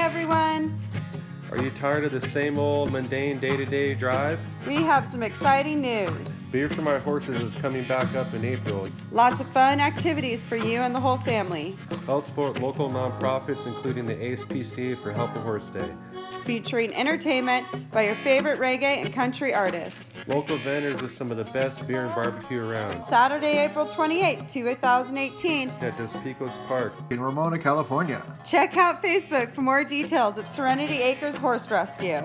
Everyone. Are you tired of the same old mundane day to day drive? We have some exciting news. Beer for my Horses is coming back up in April. Lots of fun activities for you and the whole family. Help support local nonprofits, including the ASPCA for Help a Horse Day. Featuring entertainment by your favorite reggae and country artists. Local vendors with some of the best beer and barbecue around. Saturday, April 28, 2018 at Dos Picos Park in Ramona, California. Check out Facebook for more details at Serenity Acres Horse Rescue.